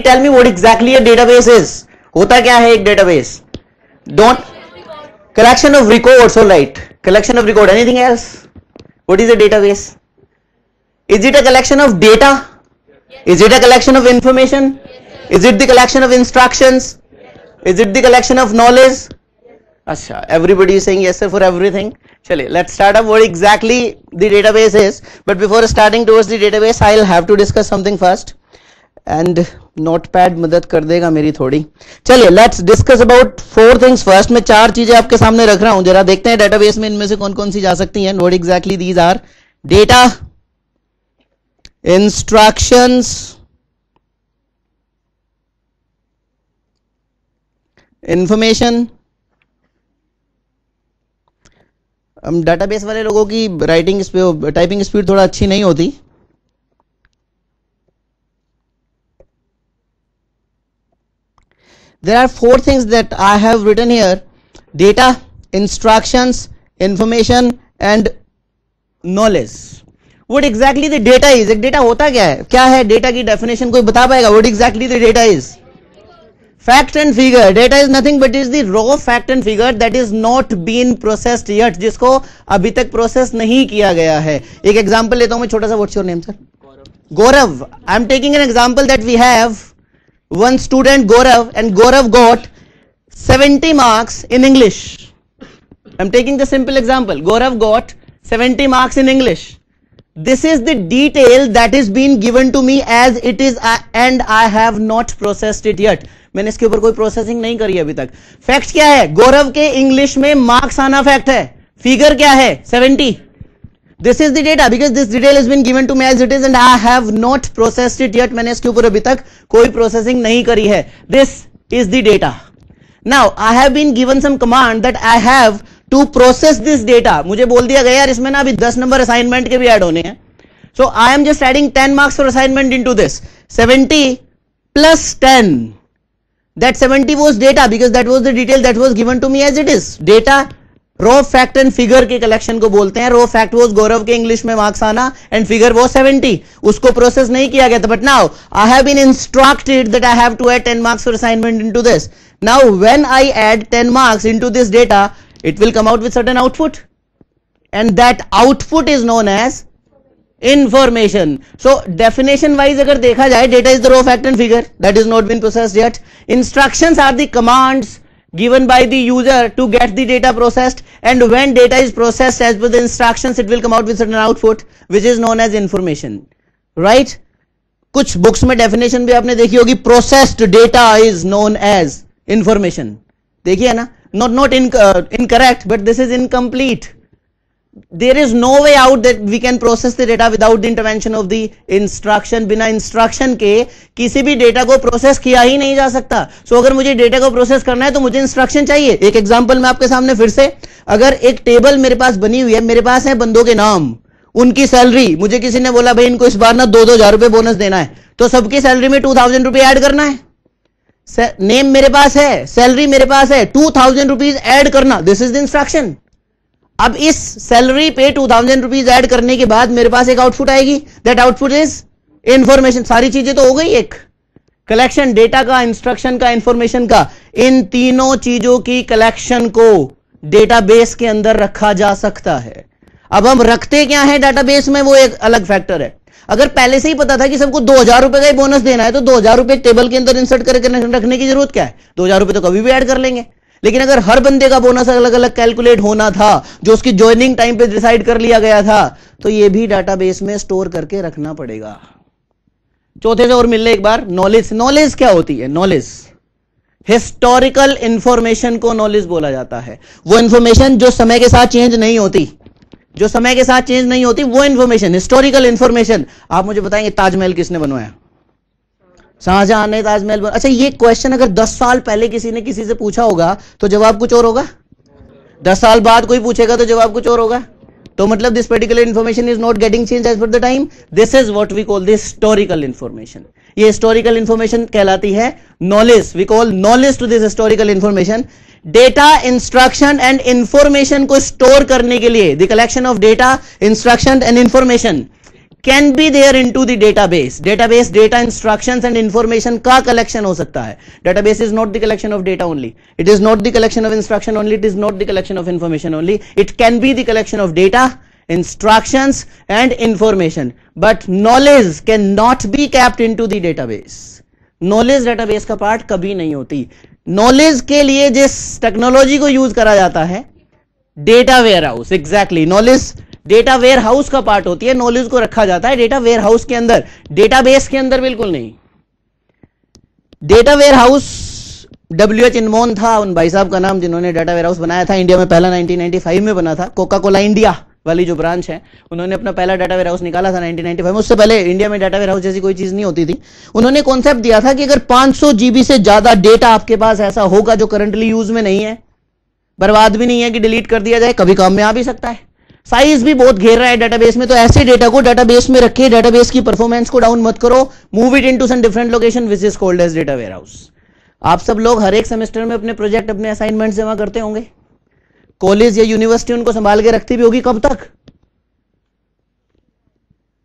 tell me what exactly a database is. hota kya hai ek database? Don't collection of records all right collection of record. Anything else? What is a database? Is it a collection of data? Is it a collection of information? Is it the collection of instructions? Is it the collection of knowledge? Asha, everybody is saying yes sir for everything. Chale, let's start up what exactly the database is. But before starting towards the database i'll have to discuss something first. And notepad मदद कर देगा मेरी थोड़ी। चलिए let's discuss about four things first मैं चार चीज़ें आपके सामने रख रहा हूँ। जरा देखते हैं डेटाबेस में इनमें से कौन कौन सी जा सकती हैं। Note exactly these are data instructions information database वाले लोगों की राइटिंग टाइपिंग स्पीड थोड़ा अच्छी नहीं होती। There are four things that I have written here data instructions information and knowledge what exactly the data is एक data होता क्या है क्या है data की definition कोई बता पाएगा what exactly the data is fact and figure data is nothing but is the raw fact and figure that is not been processed yet जिसको अभी तक process नहीं किया गया है एक example लेता हूँ मैं छोटा सा what's your name sir Gaurav I'm taking an example that we have one student Gaurav and Gaurav got 70 marks in English I'm taking the simple example Gaurav got 70 marks in English this is the detail that is being given to me as it is uh, and I have not processed it yet मैंने इसके ऊपर कोई processing नहीं करी अभी तक fact क्या है गौरव के इंग्लिश में मार्क्स आना फैक्ट है फिगर क्या है 70 this is the data because this detail is been given to me as it is and I have not processed it yet मैंने इसके ऊपर अभी तक कोई प्रोसेसिंग नहीं करी है. This is the data now I have been given some command that I have to process this data मुझे बोल दिया गया, यार, इसमें ना अभी दस नंबर असाइनमेंट के भी ऐड होने हैं. So I am just adding ten marks for assignment into this seventy plus ten that 70 was data, because that was the detail that was given to me as it is. Data raw fact and figure के collection को बोलते हैं। रो fact वो गौरव के English में marks आना and figure वो 70 उसको प्रोसेस नहीं किया गया था। But now I have been instructed that I have to add 10 marks for assignment into this now when I add 10 marks into this data it will come out with certain output and that output is known as information so definition wise अगर देखा जाए data is the raw fact and figure that is not been processed instruction are the commands given by the user to get the data processed and when data is processed as per the instructions it will come out with certain output which is known as information right कुछ books में definition भी आपने देखी होगी processed data is known as information देखिए ना not not in incorrect but this is incomplete there is no way out that we can process the data without the intervention of the instruction. बिना instruction के किसी भी data को process किया ही नहीं जा सकता। So, अगर मुझे डेटा को प्रोसेस करना है तो मुझे इंस्ट्रक्शन चाहिए। एक एग्जांपल मैं आपके सामने फिर से अगर एक टेबल मेरे पास बनी हुई है मेरे पास है बंदों के नाम उनकी सैलरी मुझे किसी ने बोला भाई इनको इस बार ना दो दो हज़ार रुपए बोनस देना है। तो सबकी सैलरी में टू थाउज़ेंड रुपए एड करना है। नेम मेरे पास है सैलरी मेरे पास है टू थाउज़ेंड रुपीज़ एड करना। दिस इज़ द इंस्ट्रक्शन अब इस सैलरी पे टू थाउज़ेंड रुपीज़ एड करने के बाद मेरे पास एक आउटपुट आएगी। दैट आउटपुट इज़ इंफॉर्मेशन सारी चीज़ें तो हो गई एक। कलेक्शन डेटा का इंस्ट्रक्शन का इंफॉर्मेशन का, इन तीनों चीज़ों की कलेक्शन को डेटाबेस के अंदर रखा जा सकता है। अब हम रखते क्या है डेटाबेस में? वो एक अलग फैक्टर है। अगर पहले से ही पता था कि सबको दो हज़ार रुपए का ही बोनस देना है तो दो हज़ार रुपए टेबल के अंदर इंसर्ट करके रखने की ज़रूरत क्या है? दो हज़ार रुपए तो कभी भी ऐड कर लेंगे। लेकिन अगर हर बंदे का बोनस अलग अलग कैलकुलेट होना था, जो उसकी ज्वाइनिंग टाइम पे डिसाइड कर लिया गया था तो ये भी डाटाबेस में स्टोर करके रखना पड़ेगा। चौथे से और मिलने एक बार नॉलेज नॉलेज क्या होती है? नॉलेज हिस्टोरिकल इंफॉर्मेशन को नॉलेज बोला जाता है। वो इंफॉर्मेशन जो समय के साथ चेंज नहीं होती, जो समय के साथ चेंज नहीं होती, वो इंफॉर्मेशन हिस्टोरिकल इंफॉर्मेशन आप मुझे बताएँगे ताजमहल किसने बनवाया? शाहजहां ने ताजमहल अच्छा ये क्वेश्चन अगर दस साल पहले किसी ने किसी से पूछा होगा तो जवाब कुछ और होगा? दस साल बाद कोई पूछेगा तो जवाब कुछ और होगा? तो मतलब this particular information is not getting change as per the time this is what we call this historical information ये हिस्टोरिकल इन्फॉर्मेशन कहलाती है knowledge we call knowledge to this historical information data instruction and information को store करने के लिए the collection of data instruction and information can be there into database database data instruction and information का collection हो सकता है database is not the collection of data only it is not the collection of instruction only it is not the collection of information only it can be the collection of data instruction instructions, and information. But knowledge cannot be kept into the database. Knowledge database का part कभी नहीं होती knowledge के लिए जिस technology को use करा जाता है data warehouse exactly knowledge data warehouse का पार्ट होती है, नॉलेज को रखा जाता है डेटा वेयर हाउस के अंदर। डेटाबेस के अंदर बिल्कुल नहीं। Data warehouse W H Inmon था, उन भाई साहब का नाम जिन्होंने डाटा वेयर हाउस बनाया था, इंडिया में पहला 1995 में बना था कोका कोला इंडिया वाली जो ब्रांच है, उन्होंने अपना पहला डाटा वेयर हाउस निकाला था 1995 में। उससे पहले इंडिया में डाटा वेयर हाउस जैसी कोई चीज़ नहीं होती थी। उन्होंने कॉन्सेप्ट दिया था कि अगर 500 जीबी से ज़्यादा डेटा आपके पास ऐसा होगा जो करंटली यूज़ में नहीं है, बर्बाद भी नहीं है कि डिलीट कर दिया जाए, कभी काम में आ भी सकता है। साइज़ भी बहुत घेर रहा है डेटाबेस में तो ऐसे डेटा को डेटाबेस में रखे डेटाबेस की परफॉर्मेंस को डाउन मत करो। Move it into some different location which is called as data warehouse आप सब लोग हर एक सेमेस्टर में अपने प्रोजेक्ट अपने असाइनमेंट जमा करते होंगे। कॉलेज या यूनिवर्सिटी उनको संभाल के रखती भी होगी कब तक?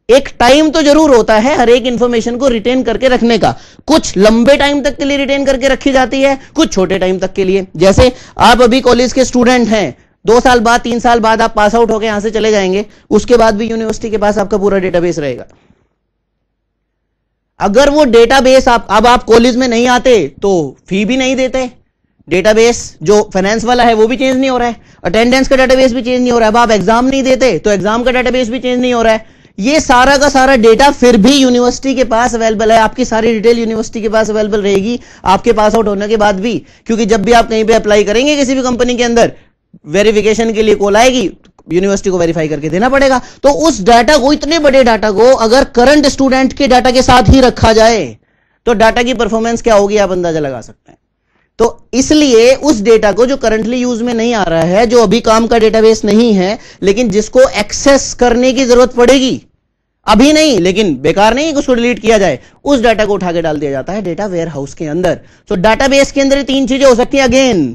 एक टाइम तो ज़रूर होता है हर एक इंफॉर्मेशन को रिटेन करके रखने का। कुछ लंबे टाइम तक के लिए रिटेन करके रखी जाती है, कुछ छोटे टाइम तक के लिए। जैसे आप अभी कॉलेज के स्टूडेंट हैं दो साल बाद, तीन साल बाद आप पास आउट होकर यहाँ से चले जाएँगे, उसके बाद भी यूनिवर्सिटी के पास आपका पूरा डेटाबेस रहेगा। अगर वो डेटाबेस आप, अब आप कॉलेज में नहीं आते तो फ़ी भी नहीं देते। डेटाबेस जो फाइनेंस वाला है, वो भी चेंज नहीं हो रहा है। अटेंडेंस का डेटाबेस भी चेंज नहीं हो रहा है। अब आप एग्ज़ाम नहीं देते तो एग्ज़ाम का डेटाबेस भी चेंज नहीं हो रहा है। ये सारा का सारा डेटा फिर भी यूनिवर्सिटी के पास अवेलेबल है। आपकी सारी डिटेल यूनिवर्सिटी के पास अवेलेबल रहेगी। आपके पास आउट होने के बाद भी, क्योंकि जब भी आप कहीं पे अप्लाई करेंगे किसी भी कंपनी के अंदर वेरिफिकेशन के लिए कॉल आएगी यूनिवर्सिटी को वेरीफाई करके देना पड़ेगा। तो उस डाटा को, इतने बड़े डाटा को अगर करंट स्टूडेंट के डाटा के साथ ही रखा जाए तो डाटा की परफॉर्मेंस क्या होगी, आप अंदाज़ा लगा सकते हैं। तो इसलिए उस डेटा को जो करंटली यूज़ में नहीं आ रहा है, जो अभी काम का डेटाबेस नहीं है, लेकिन जिसको एक्सेस करने की ज़रूरत पड़ेगी, अभी नहीं, लेकिन बेकार नहीं उसको डिलीट किया जाए, उस डाटा को उठा के डाल दिया जाता है डेटा वेयर हाउस के अंदर। तो डाटाबेस के अंदर तीन चीज़ें हो सकती है again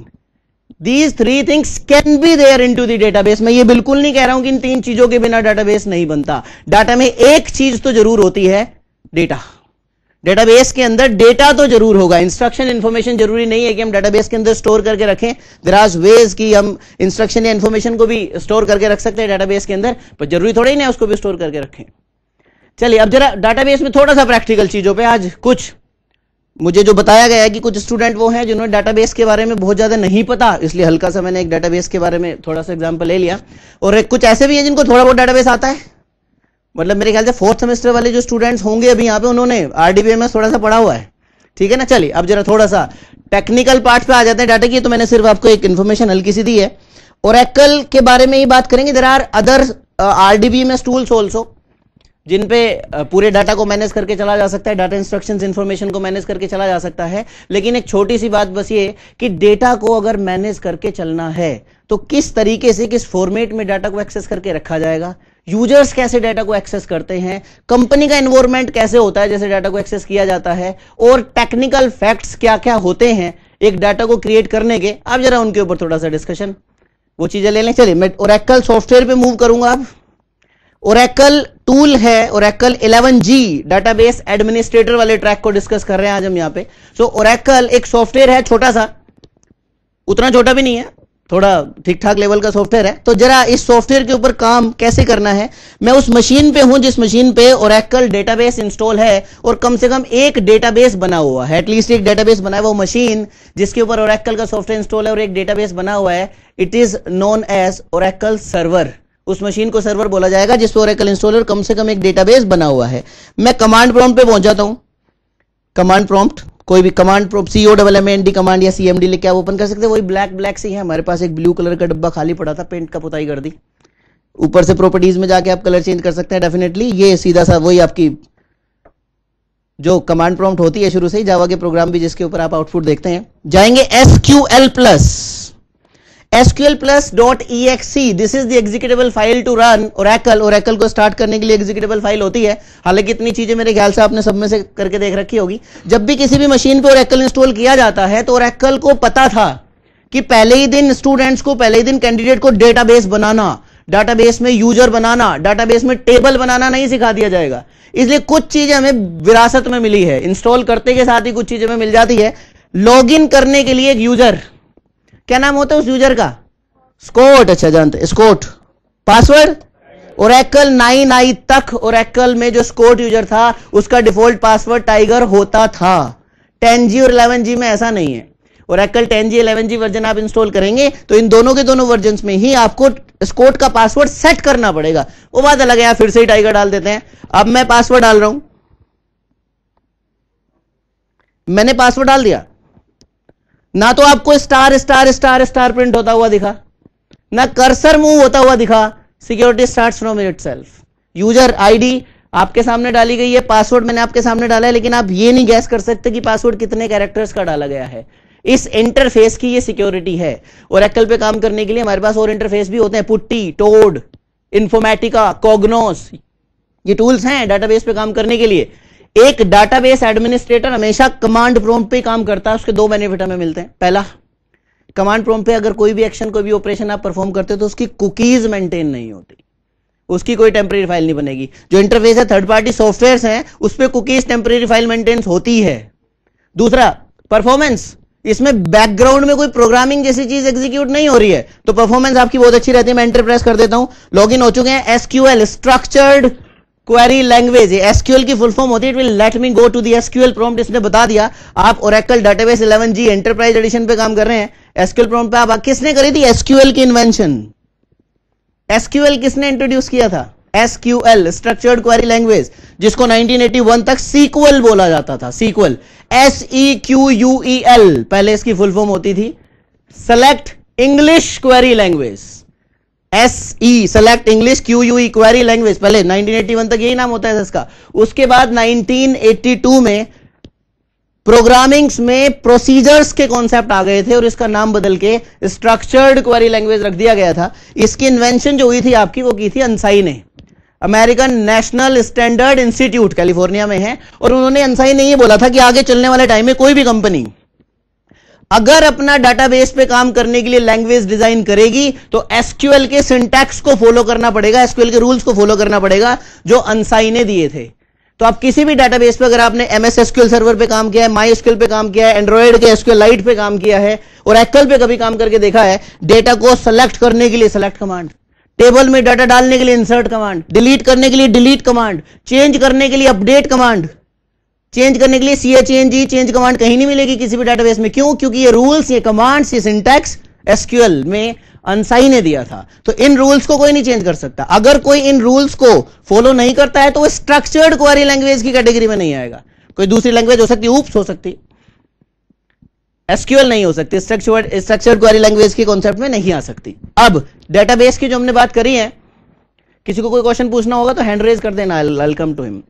these three things can be there into database मैं ये बिल्कुल नहीं कह रहा हूँ कि इन तीन चीज़ों के बिना डाटाबेस नहीं बनता। डाटा में एक चीज़ तो ज़रूर होती है डेटा डेटाबेस के अंदर डेटा तो ज़रूर होगा। इंस्ट्रक्शन इंफॉर्मेशन ज़रूरी नहीं है कि हम डेटाबेस के अंदर स्टोर करके रखें। दराज वेज की हम इंस्ट्रक्शन या इंफॉर्मेशन को भी स्टोर करके रख सकते हैं डेटाबेस के अंदर, पर ज़रूरी थोड़ा ही नहीं उसको भी स्टोर करके रखें। चलिए, अब जरा डाटाबेस में थोड़ा सा प्रैक्टिकल चीज़ों पे आज कुछ मुझे जो बताया गया है कि कुछ स्टूडेंट वो हैं जिन्होंने डाटाबेस के बारे में बहुत ज़्यादा नहीं पता, इसलिए हल्का सा मैंने एक डाटाबेस के बारे में थोड़ा सा एग्जांपल ले लिया। और एक कुछ ऐसे भी हैं जिनको थोड़ा बहुत डाटाबेस आता है। मतलब मेरे ख्याल से फोर्थ सेमेस्टर वाले जो स्टूडेंट्स होंगे अभी यहाँ पे, उन्होंने आरडीबीएमएस थोड़ा सा पढ़ा हुआ है। ठीक है ना? चलिए, अब जरा थोड़ा सा टेक्निकल पार्ट पे आ जाते हैं डाटा की तो मैंने सिर्फ़ आपको एक इन्फॉर्मेशन हल्की सी दी है। ओरेकल के बारे में ही बात करेंगे। There are other RDBMS tools also जिन पे पूरे डाटा को मैनेज करके चला जा सकता है, डाटा इंस्ट्रक्शंस इंफॉर्मेशन को मैनेज करके चला जा सकता है। लेकिन एक छोटी सी बात बस ये कि डेटा को अगर मैनेज करके चलना है तो किस तरीके से, किस फॉर्मेट में डाटा को एक्सेस करके रखा जाएगा? यूज़र्स कैसे डाटा को एक्सेस करते हैं? कंपनी का एनवायरमेंट कैसे होता है, जैसे डाटा को एक्सेस किया जाता है? और टेक्निकल फैक्ट्स क्या क्या होते हैं, एक डाटा को क्रिएट करने के? आप जरा उनके ऊपर थोड़ा सा डिस्कशन वो चीज़ें ले लें। चलिए, मैं ओरेकल सॉफ्टवेयर पे मूव करूँगा अब। ओरेकल टूल है ओरेकल 11G डाटाबेस एडमिनिस्ट्रेटर वाले ट्रैक को डिस्कस कर रहे हैं आज हम यहाँ पे। सो so, ओरेकल एक सॉफ्टवेयर है छोटा सा। उतना छोटा भी नहीं है थोड़ा ठीक ठाक लेवल का सॉफ्टवेयर है। तो जरा इस सॉफ्टवेयर के ऊपर काम कैसे करना है? मैं उस मशीन पे हूँ जिस मशीन पे ओरेकल डेटाबेस इंस्टॉल है और कम से कम एक डेटाबेस बना हुआ है। एटलीस्ट एक डेटाबेस बना हुआ मशीन जिसके ऊपर ओरेकल का सॉफ्टवेयर इंस्टॉल है और एक डेटाबेस बना हुआ है। It is known as Oracle server उस मशीन को सर्वर बोला जाएगा जिस पर ओरेकल इंस्टॉलर कम से कम एक डेटाबेस बना हुआ है। मैं कमांड प्रॉम्प्ट पे पहुँच जाता हूँ। कमांड प्रॉम्प्ट कोई भी command prop CO double M N D command या सीएमडी लेके आप ओपन कर सकते हैं। वही ब्लैक ब्लैक से है हमारे पास एक ब्लू कलर का डब्बा खाली पड़ा था पेंट का पुताई कर दी। ऊपर से प्रॉपर्टीज़ में जाके आप कलर चेंज कर सकते हैं डेफिनेटली ये सीधा सा वही आपकी जो कमांड प्रॉम्प्ट होती है शुरू से ही जावा के प्रोग्राम भी जिसके ऊपर आप आउटपुट देखते हैं। जाएँगे S Q L plus SQL plus dot exe this is the executable file to run Oracle Oracle को स्टार्ट करने के लिए एग्जीक्यूटेबल फ़ाइल होती है। हालाँकि इतनी चीज़ें मेरे ख्याल से आपने सब में से करके देख रखी होगी। जब भी किसी भी मशीन पे ओरेकल इंस्टॉल किया जाता है तो ओरेकल को पता था कि पहले ही दिन स्टूडेंट्स को, पहले ही दिन कैंडिडेट को डेटाबेस बनाना डाटाबेस में यूज़र बनाना डाटाबेस में टेबल बनाना नहीं सिखा दिया जाएगा। इसलिए कुछ चीज़ें हमें विरासत में मिली है। इंस्टॉल करते के साथ ही कुछ चीज़ें हमें मिल जाती है। लॉगिन करने के लिए एक यूज़र क्या नाम होता है उस यूज़र का? स्कोट अच्छा जानते Scott password Oracle nine I तक ओरेकल में जो स्कोट यूज़र था, उसका डिफ़ॉल्ट पासवर्ड टाइगर होता था। टेन जी और इलेवन जी में ऐसा नहीं है। और equal ten G eleven G version आप इंस्टॉल करेंगे तो इन दोनों के दोनों वर्जन में ही आपको स्कोट का पासवर्ड सेट करना पड़ेगा। वो बात अलग है फिर से ही टाइगर डाल देते हैं। अब मैं पासवर्ड डाल रहा हूँ। मैंने पासवर्ड डाल दिया। ना तो आपको star star star star print होता हुआ दिखा। ना कर्सर मूव होता हुआ दिखा। Security start from itself. User ID आपके सामने डाली गई है, पासवर्ड मैंने आपके सामने डाला है, लेकिन आप ये नहीं गैस कर सकते कि पासवर्ड कितने कैरेक्टर्स का डाला गया है। इस इंटरफेस की ये सिक्योरिटी है। और एक्ल पे काम करने के लिए हमारे पास और इंटरफेस भी होते हैं। पुट्टी टोड इंफोमेटिका कॉग्नोस ये टूल्स हैं डाटाबेस पे काम करने के लिए। एक डाटाबेस एडमिनिस्ट्रेटर हमेशा कमांड प्रोम पे काम करता है, उसके दो बेनिफिट हमें मिलते हैं। पहला कमांड प्रोम पे अगर कोई भी एक्शन कोई भी ऑपरेशन आप परफॉर्म करते हो तो उसकी कुकीज मेंटेन नहीं होती। उसकी कोई टेम्परेरी फ़ाइल नहीं बनेगी। जो इंटरफेस है थर्ड पार्टी सॉफ्टवेयर हैं, उस पर कुकीज टेम्परेरी फ़ाइल मेंटेन होती है। दूसरा परफॉर्मेंस इसमें बैकग्राउंड में कोई प्रोग्रामिंग जैसी चीज़ एग्जीक्यूट नहीं हो रही है। तो परफॉर्मेंस आपकी बहुत अच्छी रहती है, मैं एंटर कर देता हूँ। लॉग इन हो चुके हैं SQL structured query language SQL की फुल फॉर्म होती है it will let me go to the SQL prompt इसने बता दिया, आप Oracle database 11G enterprise edition पे काम कर रहे हैं एसक्यूएल प्रॉम्प्ट पे आप किसने करी थी एसक्यूएल की इन्वेंशन एसक्यूएल किसने इंट्रोड्यूस किया था? एसक्यूएल स्ट्रक्चर्ड क्वेरी लैंग्वेज जिसको 1981 तक सीक्वल बोला जाता था sequel S E Q U E L पहले इसकी फुल फॉर्म होती थी select English query language S E select English Q U E query language पहले 1981 तक यही नाम होता है इसका। उसके बाद 1982 में प्रोग्रामिंग्स में प्रोसीजर्स के कॉन्सेप्ट आ गए थे और इसका नाम बदल के स्ट्रक्चर्ड क्वेरी लैंग्वेज रख दिया गया था। इसकी इन्वेंशन जो हुई थी आपकी, वो की थी अंसाई ने। American National Standard Institute California में है। और उन्होंने अंसाई ने ये बोला था कि आगे चलने वाले टाइम में कोई भी कंपनी अगर अपना डाटाबेस पे काम करने के लिए लैंग्वेज डिज़ाइन करेगी तो एसक्यूएल के सिंटैक्स को फॉलो करना पड़ेगा एसक्यूएल के रूल्स को फॉलो करना पड़ेगा, जो अंसाई ने दिए थे। तो आप किसी भी डाटाबेस पे अगर आपने एमएस एसक्यूएल सर्वर पे काम किया है माई एसक्यूएल पे काम किया है एंड्रॉइड के एसक्यूएल लाइट पे काम किया है, और एक्ल पे कभी काम करके देखा है डेटा को सेलेक्ट करने के लिए सेलेक्ट कमांड टेबल में डाटा डालने के लिए इंसर्ट कमांड डिलीट करने के लिए डिलीट कमांड चेंज करने के लिए अपडेट कमांड चेंज करने के लिए C H N G change command कहीं नहीं मिलेगी किसी भी डाटाबेस में। क्यों? क्योंकि ये रूल्स ये कमांड्स ये सिंटैक्स एसक्यूएल में अनसाई ने दिया था। तो इन रूल्स को कोई नहीं चेंज कर सकता। अगर कोई इन रूल्स को फॉलो नहीं करता है तो वो स्ट्रक्चर्ड क्वारी लैंग्वेज की कैटेगरी में नहीं आएगा। कोई दूसरी लैंग्वेज हो सकती ऊप्स हो सकती एसक्यूएल नहीं हो सकती स्ट्रक्चर्ड स्ट्रक्चर्ड क्वारी लैंग्वेज की कॉन्सेप्ट में नहीं आ सकती। अब डेटाबेस की जो हमने बात करी है, किसी को कोई क्वेश्चन पूछना होगा तो हैंड रेज कर देना वेलकम टू हिम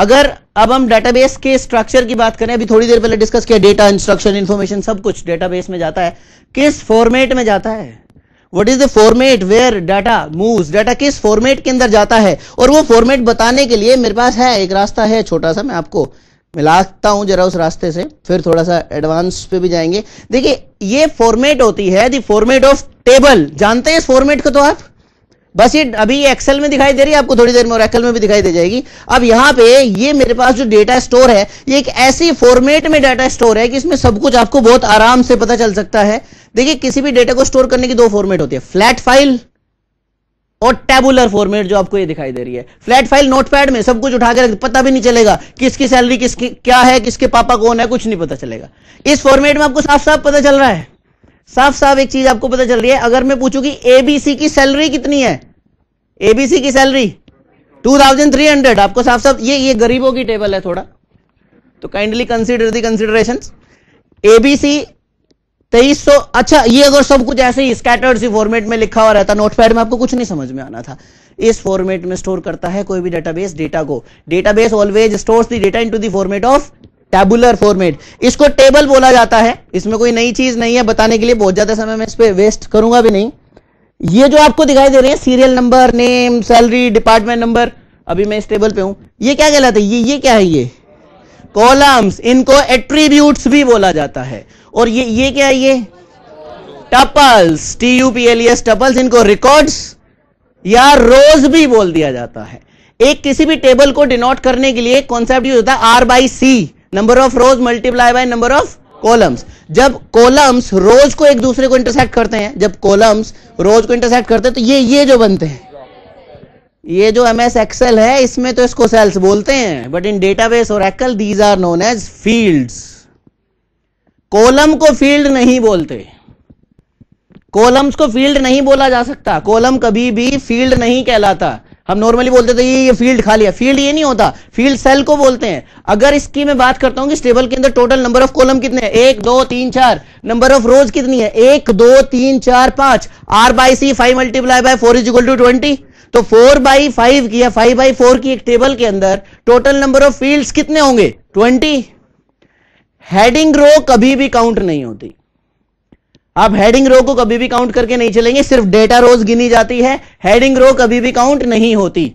अगर अब हम डेटाबेस के स्ट्रक्चर की बात करें, अभी थोड़ी देर पहले डिस्कस किया डेटा इंस्ट्रक्शन इंफॉर्मेशन सब कुछ डेटाबेस में जाता है। किस फॉर्मेट में जाता है? What is the format where data moves data किस फॉर्मेट के अंदर जाता है? और वो फॉर्मेट बताने के लिए मेरे पास है, एक रास्ता है छोटा सा, मैं आपको मिलाता हूँ जरा उस रास्ते से, फिर थोड़ा सा एडवांस पे भी जाएँगे। देखिए, ये फॉर्मेट होती है द फॉर्मेट ऑफ़ टेबल जानते हैं इस फॉर्मेट को तो आप? बस ये अभी एक्सेल में दिखाई दे रही है, आपको थोड़ी देर में और एक्सेल में भी दिखाई दे जाएगी। अब यहाँ पे ये मेरे पास जो डेटा स्टोर है, ये एक ऐसी फॉर्मेट में डाटा स्टोर है कि इसमें सब कुछ आपको बहुत आराम से पता चल सकता है। देखिए, किसी भी डेटा को स्टोर करने की दो फॉर्मेट होती है फ्लैट फ़ाइल और टेबुलर फॉर्मेट जो आपको ये दिखाई दे रही है। फ्लैट फ़ाइल नोटपैड में सब कुछ उठा के रख, पता भी नहीं चलेगा किसकी सैलरी किसकी, क्या है, किसके पापा कौन है, कुछ नहीं पता चलेगा। इस फॉर्मेट में आपको साफ़ साफ़ पता चल रहा है। साफ़ साफ़ एक चीज़ आपको पता चल रही है, अगर मैं पूछूँ कि एबीसी की सैलरी कितनी है? एबीसी की सैलरी 2300 आपको साफ़ साफ़ ये ये गरीबों की टेबल है थोड़ा। तो kindly consider the consideration ABC तेईस सौ अच्छा ये अगर सब कुछ ऐसे ही स्कैटर्ड सी फॉर्मेट में लिखा हुआ रहता नोटपैड में आपको कुछ नहीं समझ में आना था। इस फॉर्मेट में स्टोर करता है कोई भी डेटाबेस डेटा को। Database always stores the data into the format of tabular format इसको टेबल बोला जाता है। इसमें कोई नई चीज़ नहीं है, बताने के लिए बहुत ज़्यादा समय मैं इस पर वेस्ट करूँगा भी नहीं। ये जो आपको दिखाई दे रहे हैं serial number name salary department number अभी मैं इस टेबल पे हूँ। ये क्या कहलाता है? ये ये क्या है ये? कॉलम्स इनको एट्रीब्यूट्स भी बोला जाता है। और ये ये क्या है ये? Tuples T U P L S tuples इनको रिकॉर्ड्स या रोज भी बोल दिया जाता है। एक किसी भी टेबल को डिनोट करने के लिए कॉन्सेप्ट यूज़ होता है R by C number of rows multiply by number of columns जब कॉलम्स रोज को एक दूसरे को इंटरसेक्ट करते हैं, जब कॉलम्स रोज को इंटरसेक्ट करते हैं तो ये ये जो बनते हैं, ये जो एम एस एक्सेल है, इसमें तो इसको सेल्स बोलते हैं बट इन डेटाबेस और Excel these are known as fields column को फ़ील्ड नहीं बोलते। कॉलम्स को फ़ील्ड नहीं बोला जा सकता। कॉलम कभी भी फ़ील्ड नहीं कहलाता। हम नॉर्मली बोलते थे, ये ये फ़ील्ड खा लिया फ़ील्ड ये नहीं होता। फ़ील्ड सेल को बोलते हैं। अगर इसकी मैं बात करता हूँ कि टेबल के अंदर टोटल नंबर ऑफ़ कॉलम कितने हैं? एक, दो, तीन, चार। नंबर ऑफ़ रोज कितनी है? एक, दो, तीन, चार, पाँच। R by C five multiply by four is equal to twenty तो फोर बाई फाइव की या फाइव बाई फोर की एक टेबल के अंदर टोटल नंबर ऑफ़ फ़ील्ड कितने होंगे? ट्वेंटी हेडिंग रो कभी भी काउंट नहीं होती। आप हेडिंग रो को कभी भी काउंट करके नहीं चलेंगे, सिर्फ़ डेटा रोज गिनी जाती है। हेडिंग रो कभी भी काउंट नहीं होती।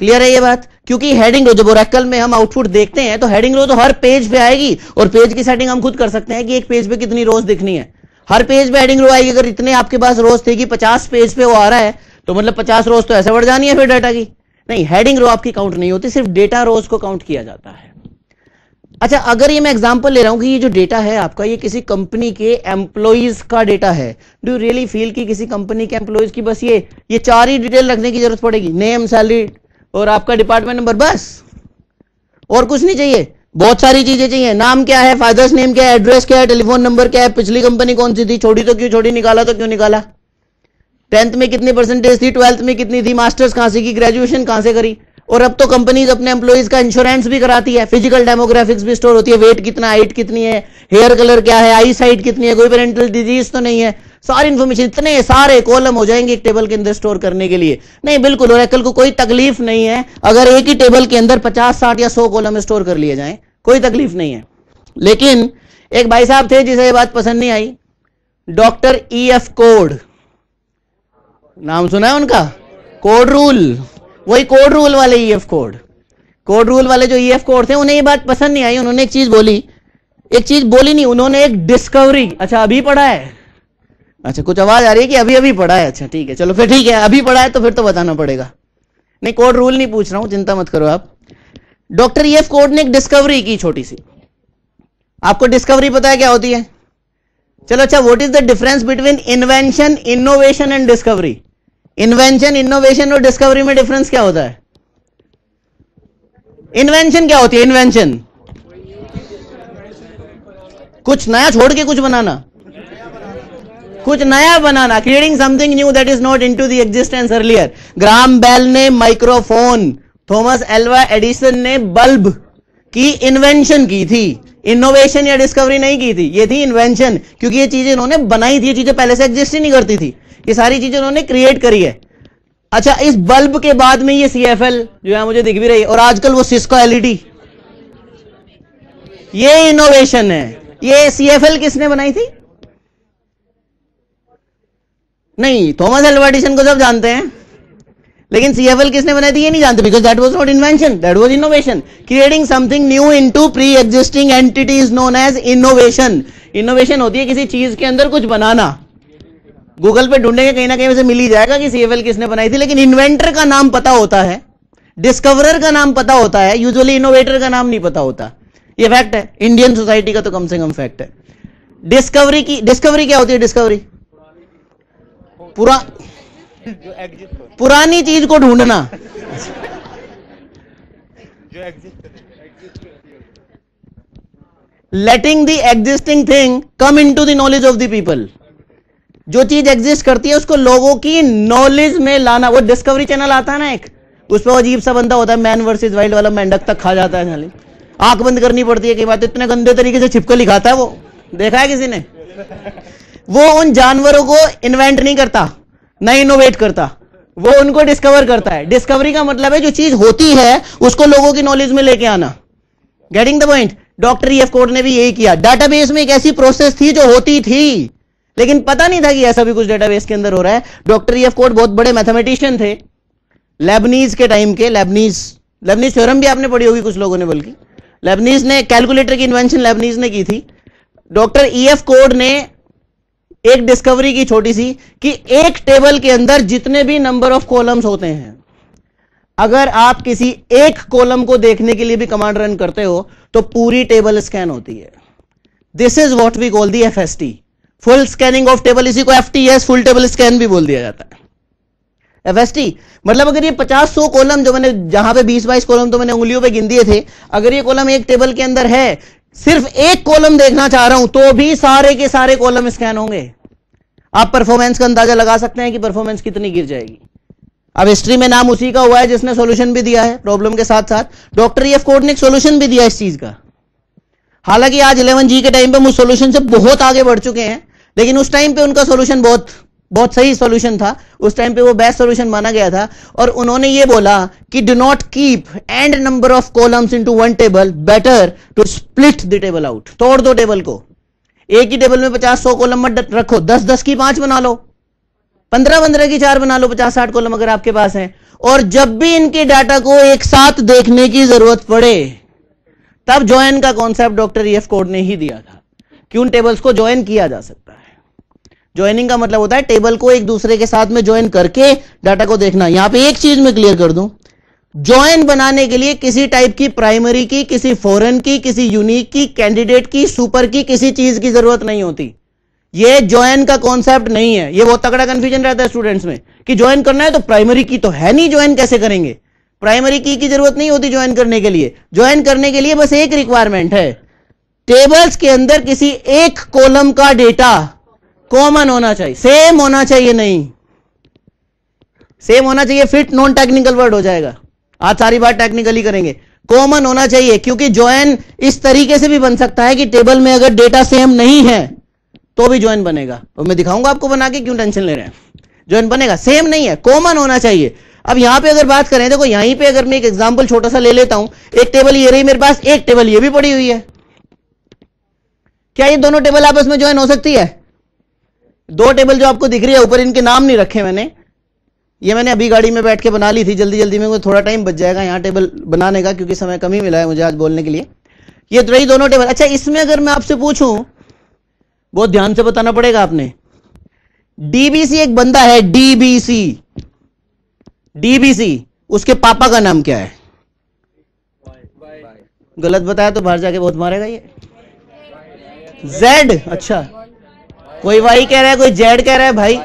क्लियर है ये बात? क्योंकि हेडिंग रो जब ओरेकल में हम आउटपुट देखते हैं तो हेडिंग रो तो हर पेज पे आएगी, और पेज की सेटिंग हम खुद कर सकते हैं कि एक पेज पे कितनी रोज दिखनी है। हर पेज पे हेडिंग रो आएगी, अगर इतने आपके पास रोज थे कि पचास पेज पे वो आ रहा है तो मतलब पचास रोज तो ऐसे बढ़ जानी है फिर डाटा की। नहीं हेडिंग रो आपकी काउंट नहीं होती, सिर्फ़ डेटा रोज को काउंट किया जाता है। अच्छा अगर ये मैं एग्जांपल ले रहा हूँ कि ये जो डेटा है आपका, ये किसी कंपनी के एम्प्लॉइज का डेटा है। डू रियली फील कि किसी कंपनी के एम्प्लॉइज की बस ये ये चार ही डिटेल रखने की ज़रूरत पड़ेगी? नेम सैलरी और आपका डिपार्टमेंट नंबर बस। और कुछ नहीं चाहिए। बहुत सारी चीज़ें चाहिए। नाम क्या है? फादर्स नेम क्या है? एड्रेस क्या है? टेलीफोन नंबर क्या है? पिछली कंपनी कौन सी थी? छोड़ी तो क्यों छोड़ी निकाला तो क्यों निकाला? टेंथ में कितनी परसेंटेज थी? ट्वेल्थ में कितनी थी? मास्टर्स कहाँ से की? ग्रेजुएशन कहाँ से करी? और अब तो कंपनीज़ अपने एम्प्लॉइज का इंश्योरेंस भी कराती है। फ़िज़िकल डेमोग्राफिक्स भी स्टोर होती है। वेट कितना हाइट कितनी है? हेयर कलर क्या है? आई साइट कितनी है? कोई पेरेंटल डिज़ीज़ तो नहीं है। सारी इन्फॉर्मेशन इतने सारे कॉलम हो जाएँगे एक टेबल के अंदर स्टोर करने के लिए। नहीं, बिल्कुल ओरेकल को कोई तकलीफ़ नहीं है। अगर एक ही टेबल के अंदर पचास, साठ या सौ कॉलम स्टोर कर लिए जाए, कोई तकलीफ़ नहीं है। लेकिन एक भाई साहब थे जिसे ये बात पसंद नहीं आई। डॉक्टर ई एफ़ कोड नाम सुना है उनका? कोड रूल वही कोड रूल वाले ईएफ कोड कोड रूल वाले जो ईएफ कोड थे, उन्हें ये बात पसंद नहीं आई। उन्होंने एक चीज़ बोली। एक चीज़ बोली नहीं, उन्होंने एक डिस्कवरी अच्छा अभी पढ़ा है? अच्छा कुछ आवाज़ आ रही है कि अभी अभी पढ़ा है? अच्छा ठीक है, चलो फिर ठीक है, अभी पढ़ा है तो फिर तो बताना पड़ेगा। नहीं कोड रूल नहीं पूछ रहा हूँ, चिंता मत करो आप। डॉक्टर ईएफ कोड ने एक डिस्कवरी की छोटी सी। आपको डिस्कवरी पता है क्या होती है? चलो अच्छा what is the difference between invention innovation and discovery invention innovation और डिस्कवरी में डिफरेंस क्या होता है? इन्वेंशन क्या होती है? इन्वेंशन कुछ नया छोड़ के कुछ बनाना। कुछ नया बनाना creating something new that is not into the existence earlier Graham Bell ने माइक्रोफोन थॉमस एल्वा एडिसन ने बल्ब की इन्वेंशन की थी। इनोवेशन या डिस्कवरी नहीं की थी। ये थी इन्वेंशन क्योंकि ये चीज़ें इन्होंने बनाई थी, ये चीज़ें पहले से एग्जिस्ट ही नहीं करती थी। ये सारी चीज़ें उन्होंने क्रिएट करी है। अच्छा इस बल्ब के बाद में ये सी एफ़ एल जो है, मुझे दिख भी रही है, और आजकल वो सिस्को एलईडी ये इनोवेशन है। ये सी एफ़ एल किसने बनाई थी? नहीं थॉमस एल्वाडिशन को सब जानते हैं। लेकिन सी एफ़ एल किसने बनाई थी, ये नहीं जानते because that was not invention that was innovation creating something new into pre existing entity is known as innovation innovation होती है किसी चीज़ के अंदर कुछ बनाना। गूगल पे ढूंढेंगे, कहीं ना कहीं से मिल ही जाएगा कि सीएफएल किसने बनाई थी। लेकिन इन्वेंटर का नाम पता होता है डिस्कवरर का नाम पता होता है यूजुअली इनोवेटर का नाम नहीं पता होता। ये फैक्ट है इंडियन सोसाइटी का तो कम से कम फैक्ट है। डिस्कवरी की डिस्कवरी क्या होती है डिस्कवरी पुरा, पुरानी चीज़ को ढूंढना। Letting the existing thing come into the knowledge of the people जो चीज़ एग्जिस्ट करती है, उसको लोगों की नॉलेज में लाना। वो डिस्कवरी चैनल आता है ना एक? उस पर अजीब सा बंदा होता है मैन वर्सेज वाइल्ड वाला मेंढक तक खा जाता है खाली। आँख बंद करनी पड़ती है, कई बात इतने गंदे तरीके से छिपकर लिखाता है वो। देखा है किसी ने? वो उन जानवरों को इन्वेंट नहीं करता नहीं इनोवेट करता, वो उनको डिस्कवर करता है। डिस्कवरी का मतलब है, जो चीज़ होती है, उसको लोगों की नॉलेज में लेके आना। Getting the point doctor EF Codd ने भी यही किया। डाटाबेस में एक ऐसी प्रोसेस थी जो होती थी। लेकिन पता नहीं था कि ऐसा भी कुछ डेटाबेस के अंदर हो रहा है। डॉक्टर ईएफ कोड बहुत बड़े मैथमेटिशियन थे। लेबनीज के टाइम के लेबनीज लेबनीज थ्योरम भी आपने पढ़ी होगी कुछ लोगों ने बल्कि। लेबनीज ने कैलकुलेटर की इन्वेंशन लेबनीज ने की थी। डॉक्टर ईएफ कोड ने एक डिस्कवरी की छोटी सी कि एक टेबल के अंदर जितने भी नंबर ऑफ़ कॉलम्स होते हैं, अगर आप किसी एक कॉलम को देखने के लिए भी कमांड रन करते हो तो पूरी टेबल स्कैन होती है। This is what we call the F S T full scanning of table इसी को F T S, full table scan भी बोल दिया जाता है। एफ़ एस टी मतलब अगर ये पचास सौ कॉलम जो मैंने, जहाँ पे बीस बाईस कॉलम तो मैंने उंगलियों पे गिन दिए थे, अगर ये कॉलम एक टेबल के अंदर है, सिर्फ़ एक कॉलम देखना चाह रहा हूँ तो भी सारे के सारे कॉलम स्कैन होंगे। आप परफॉर्मेंस का अंदाज़ा लगा सकते हैं कि परफॉर्मेंस कितनी गिर जाएगी। अब हिस्ट्री में नाम उसी का हुआ है जिसने सोल्यूशन भी दिया है प्रॉब्लम के साथ साथ डॉक्टर एफ़ कोड ने एक सॉल्यूशन भी दिया इस चीज़ का। हालाँकि आज इलेवन जी के टाइम पे मुझ सोल्यूशन से बहुत आगे बढ़ चुके हैं। लेकिन उस टाइम पे उनका सॉल्यूशन बहुत बहुत सही सॉल्यूशन था। उस टाइम पे वो बेस्ट सॉल्यूशन माना गया था। और उन्होंने ये बोला कि do not keep and number of columns into one table better to split the table out तोड़ दो टेबल को। एक ही टेबल में पचास सौ कॉलम मत रखो। दस दस की पाँच बना लो। पंद्रह पंद्रह की चार बना लो, पचास, साठ कॉलम अगर आपके पास है। और जब भी इनके डाटा को एक साथ देखने की ज़रूरत पड़े, तब ज्वाइन का कॉन्सेप्ट डॉक्टर एफ़ कोड ने ही दिया था कि उन टेबल्स को ज्वाइन किया जा सकता है। ज्वाइनिंग का मतलब होता है टेबल को एक दूसरे के साथ में ज्वाइन करके डाटा को देखना। यहाँ पे एक चीज़ में क्लियर कर दूँ। ज्वाइन बनाने के लिए किसी टाइप की प्राइमरी की, किसी फॉरेन की, किसी यूनिक की कैंडिडेट की सुपर की किसी चीज़ की ज़रूरत नहीं होती। ये ज्वाइन का कॉन्सेप्ट नहीं है। ये बहुत तगड़ा कंफ्यूजन रहता है स्टूडेंट्स में कि ज्वाइन करना है तो प्राइमरी की तो है नहीं ज्वाइन कैसे करेंगे? प्राइमरी की की ज़रूरत नहीं होती ज्वाइन करने के लिए। ज्वाइन करने के लिए बस एक रिक्वायरमेंट है। टेबल्स के अंदर किसी एक कॉलम का डेटा कॉमन होना चाहिए। सेम होना चाहिए नहीं। सेम होना चाहिए फिट नॉन टेक्निकल वर्ड हो जाएगा। आज सारी बात टेक्निकली करेंगे। कॉमन होना चाहिए, क्योंकि ज्वाइन इस तरीके से भी बन सकता है कि टेबल में अगर डेटा सेम नहीं है तो भी ज्वाइन बनेगा। और मैं दिखाऊँगा आपको बना के, क्यों टेंशन ले रहे हैं। ज्वाइन बनेगा। सेम नहीं है कॉमन होना चाहिए। अब यहाँ पे अगर बात करें, देखो यहीं पे अगर मैं एक एग्जांपल छोटा सा ले लेता हूँ, एक टेबल ये रही मेरे पास, एक टेबल ये भी पड़ी हुई है। क्या ये दोनों टेबल आपस में ज्वाइन हो सकती है? दो टेबल जो आपको दिख रही है, ऊपर इनके नाम नहीं रखे मैंने। ये मैंने अभी गाड़ी में बैठ के बना ली थी जल्दी जल्दी में थोड़ा टाइम बच जाएगा यहाँ टेबल बनाने का, क्योंकि समय कम ही मिला है मुझे आज बोलने के लिए। ये रही दोनों टेबल। अच्छा इसमें अगर मैं आपसे पूछूँ, बहुत ध्यान से बताना पड़ेगा आपने। डीबीसी एक बंदा है डीबीसी डीबीसी उसके पापा का नाम क्या है? गलत बताया तो बाहर जाके बहुत मारेगा ये। जेड अच्छा। कोई वाई कह रहा है, कोई जेड कह रहा है, भाई।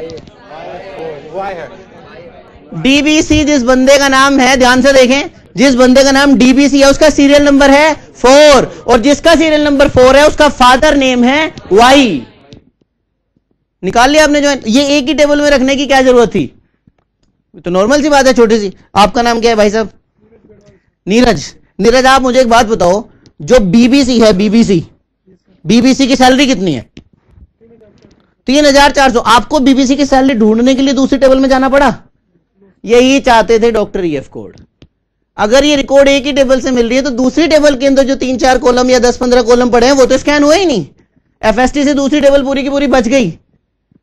डीबीसी जिस बंदे का नाम है, ध्यान से देखें, जिस बंदे का नाम डीबीसी है, उसका सीरियल नंबर है फोर और जिसका सीरियल नंबर फोर है, उसका फादर नेम है वाई निकाल लिया आपने जो ये एक ही टेबल में रखने की क्या ज़रूरत थी? तो नॉर्मल सी बात है, छोटी सी। आपका नाम क्या है, भाई साहब? नीरज। नीरज, आप मुझे एक बात बताओ, जो बीबीसी है बीबीसी बीबीसी की सैलरी कितनी है? तीन हज़ार चार सौ। आपको बीबीसी की सैलरी ढूँढने के लिए दूसरी टेबल में जाना पड़ा? यही चाहते थे डॉक्टर ईएफ कोड। अगर ये रिकॉर्ड एक ही टेबल से मिल रही है तो दूसरी टेबल के अंदर जो तीन चार कॉलम या दस पंद्रह कॉलम पड़े हैं, वो तो स्कैन हुए ही नहीं। एफएसटी से दूसरी टेबल पूरी की पूरी बच गई।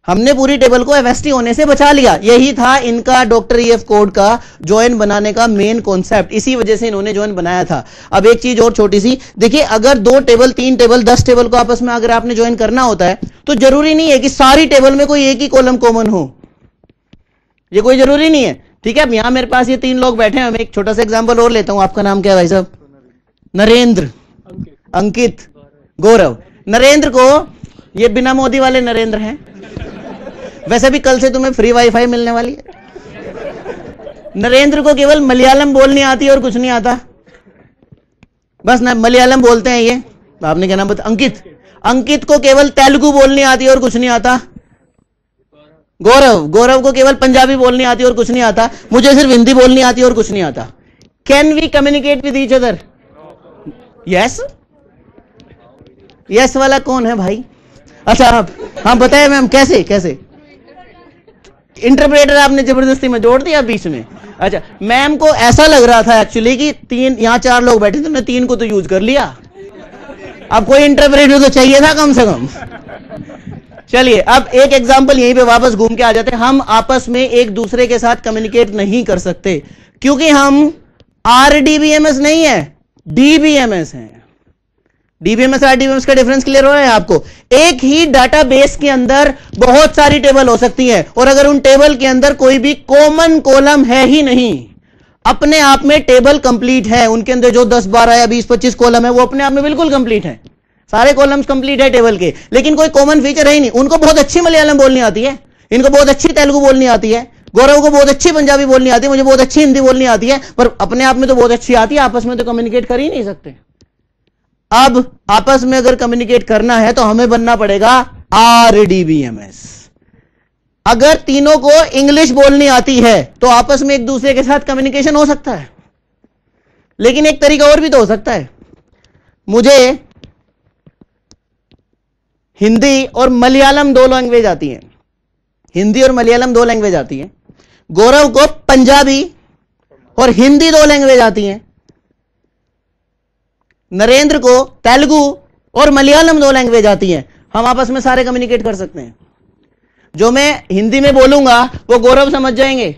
हमने पूरी टेबल को एफएसटी होने से बचा लिया। यही था इनका डॉक्टर ईएफ कोड का ज्वाइन बनाने का मेन कॉन्सेप्ट इसी वजह से इन्होंने ज्वाइन बनाया था। अब एक चीज़ और छोटी सी, देखिए, अगर दो टेबल, तीन टेबल, दस टेबल को आपस में अगर आपने ज्वाइन करना होता है तो ज़रूरी नहीं है कि सारी टेबल में कोई एक ही कॉलम कॉमन हो। ये कोई ज़रूरी नहीं है। ठीक है, अब यहाँ मेरे पास ये तीन लोग बैठे हैं। मैं एक छोटा सा एग्ज़ाम्पल और लेता हूँ। आपका नाम क्या है भाई साहब? नरेंद्र। अंकित। गौरव। नरेंद्र को ये बिना मोदी वाले नरेंद्र हैं। वैसे भी कल से तुम्हें फ्री वाईफाई मिलने वाली है। नरेंद्र को केवल मलयालम बोलनी आती और कुछ नहीं आता। बस ना, मलयालम बोलते हैं ये। आपने क्या नाम बता, अंकित। अंकित को केवल तेलुगु बोलनी आती और कुछ नहीं आता। गौरव गौरव को केवल पंजाबी बोलनी आती और कुछ नहीं आता। मुझे सिर्फ़ हिंदी बोलनी आती और कुछ नहीं आता। Can we communicate with each other yes yes वाला कौन है भाई? अच्छा आप हाँ बताए मैम, कैसे कैसे? इंटरप्रेटर आपने ज़बरदस्ती में जोड़ दिया बीच में। अच्छा मैम को ऐसा लग रहा था एक्चुअली कि तीन, यहाँ चार लोग बैठे थे, मैं तीन को तो यूज़ कर लिया। अब कोई इंटरप्रेटर तो चाहिए था कम से कम। चलिए, अब एक एग्ज़ाम्पल यहीं पे वापस घूम के आ जाते हम आपस में एक दूसरे के साथ कम्युनिकेट नहीं कर सकते, क्योंकि हम आरडीबीएमएस नहीं है डीबीएमएस हैं। डीबीएमएस और आरडीबीएमएस का डिफरेंस क्लियर हो रहा है आपको? एक ही डाटाबेस के अंदर बहुत सारी टेबल हो सकती हैं और अगर उन टेबल के अंदर कोई भी कॉमन कॉलम है ही नहीं, अपने आप में टेबल कंप्लीट है, उनके अंदर जो 10 12 या 20 25 कॉलम है, वो अपने आप में बिल्कुल कंप्लीट है। सारे कॉलम्स कंप्लीट है टेबल के, लेकिन कोई कॉमन फीचर है ही नहीं। उनको बहुत अच्छी मलयालम बोलनी आती है, इनको बहुत अच्छी तेलुगु बोलनी आती है, गौरव को बहुत अच्छी पंजाबी बोलनी आती है, मुझे बहुत अच्छी हिंदी बोलनी आती है, पर अपने आप में तो बहुत अच्छी आती है, आपस में तो कम्युनिकेट कर ही नहीं सकते। अब आपस में अगर कम्युनिकेट करना है तो हमें बनना पड़ेगा R D B M S अगर तीनों को इंग्लिश बोलनी आती है तो आपस में एक दूसरे के साथ कम्युनिकेशन हो सकता है। लेकिन एक तरीका और भी तो हो सकता है। मुझे हिंदी और मलयालम दो लैंग्वेज आती है। हिंदी और मलयालम दो लैंग्वेज आती है। गौरव को पंजाबी और हिंदी दो लैंग्वेज आती हैं। नरेंद्र को तेलुगु और मलयालम दो लैंग्वेज आती हैं। हम आपस में सारे कम्युनिकेट कर सकते हैं। जो मैं हिंदी में बोलूँगा, वो गौरव समझ जाएँगे।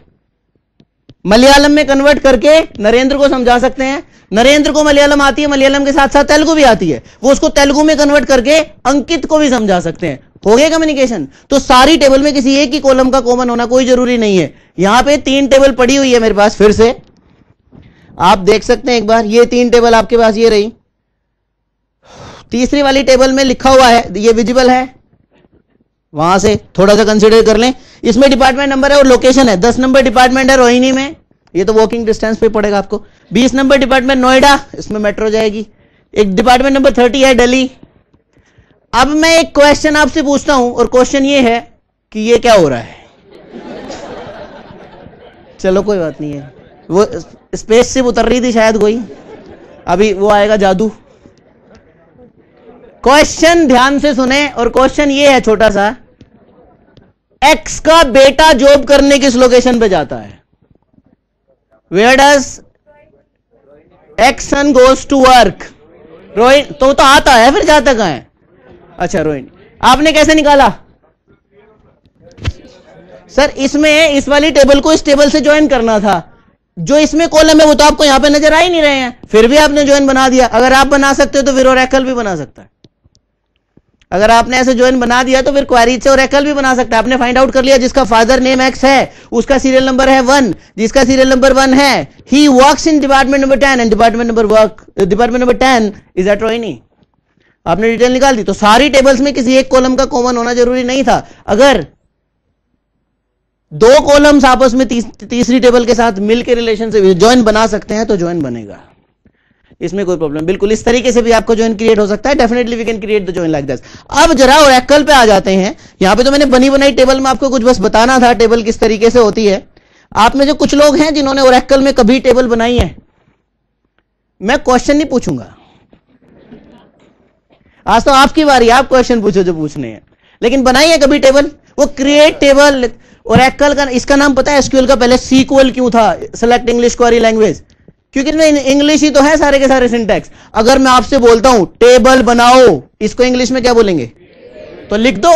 मलयालम में कन्वर्ट करके नरेंद्र को समझा सकते हैं। नरेंद्र को मलयालम आती है, मलयालम के साथ साथ तेलुगु भी आती है। वो उसको तेलुगु में कन्वर्ट करके अंकित को भी समझा सकते हैं। हो गया कम्युनिकेशन तो सारी टेबल में किसी एक ही कॉलम का कॉमन होना कोई ज़रूरी नहीं है। यहाँ पे तीन टेबल पड़ी हुई है मेरे पास, फिर से। आप देख सकते हैं एक बार, ये तीन टेबल आपके पास ये रही। तीसरी वाली टेबल में लिखा हुआ है, ये विजिबल है। वहाँ से थोड़ा सा कंसिडर कर लें। इसमें डिपार्टमेंट नंबर है और लोकेशन है। दस नंबर डिपार्टमेंट है रोहिणी में। ये तो वॉकिंग डिस्टेंस पे पड़ेगा आपको। बीस नंबर डिपार्टमेंट नोएडा, इसमें मेट्रो जाएगी। एक डिपार्टमेंट नंबर थर्टी है दिल्ली। अब मैं एक क्वेश्चन आपसे पूछता हूँ और क्वेश्चन ये है कि ये क्या हो रहा है? चलो, कोई बात नहीं है। वो, स्पेस से उतर रही थी शायद कोई। अभी वो आएगा जादू। क्वेश्चन ध्यान से सुने और क्वेश्चन ये है छोटा सा एक्स का बेटा जॉब करने किस लोकेशन पे जाता है? Where does X son goes to work Rohit तो तो आता है, फिर जाता कहाँ है अच्छा रोहिणी आपने कैसे निकाला? सर, इसमें, इस वाली टेबल को इस टेबल से ज्वाइन करना था। जो इसमें कॉलम है, वो तो आपको यहाँ पे नज़र आ ही नहीं रहे हैं। फिर भी आपने ज्वाइन बना दिया। अगर आप बना सकते हो तो फिर और भी बना सकता है। अगर आपने ऐसे ज्वाइन बना दिया तो फिर क्वारी से और एकल भी बना सकता है। आपने फाइंड आउट कर लिया जिसका फादर नेम एक्स है उसका सीरियल नंबर है वन जिसका सीरियल नंबर वन है। He works in department number ten and department number work department number ten is at Rohini आपने डिटेल निकाल दी तो सारी टेबल्स में किसी एक कॉलम का कॉमन होना ज़रूरी नहीं था। अगर दो कॉलम्स आपस में तीस, तीसरी टेबल के साथ मिलकर रिलेशन से ज्वाइन बना सकते हैं तो ज्वाइन बनेगा। इसमें कोई प्रॉब्लम बिल्कुल, इस तरीके से भी आपको ज्वाइन क्रिएट हो सकता है। Definitely we can create the join like this अब जरा ओरेकल पे आ जाते हैं। यहाँ पे तो मैंने बनी बनाई टेबल में आपको कुछ बस बताना था टेबल किस तरीके से होती है। आप में जो कुछ लोग हैं जिन्होंने ओरेकल में कभी टेबल बनाई है। मैं क्वेश्चन नहीं पूछूँगा। आज तो आपकी बारी, आप क्वेश्चन पूछो जो पूछने हैं। लेकिन बनाई है कभी टेबल वो क्रिएट टेबल और एक्ल का, इसका नाम पता है? एसक्यूएल का पहले सीक्वल क्यों था? सेलेक्ट इंग्लिश क्वारी लैंग्वेज क्योंकि इसमें इंग्लिश ही तो है सारे के सारे सिंटेक्स अगर मैं आपसे बोलता हूँ टेबल बनाओ, इसको इंग्लिश में क्या बोलेंगे? तो लिख दो।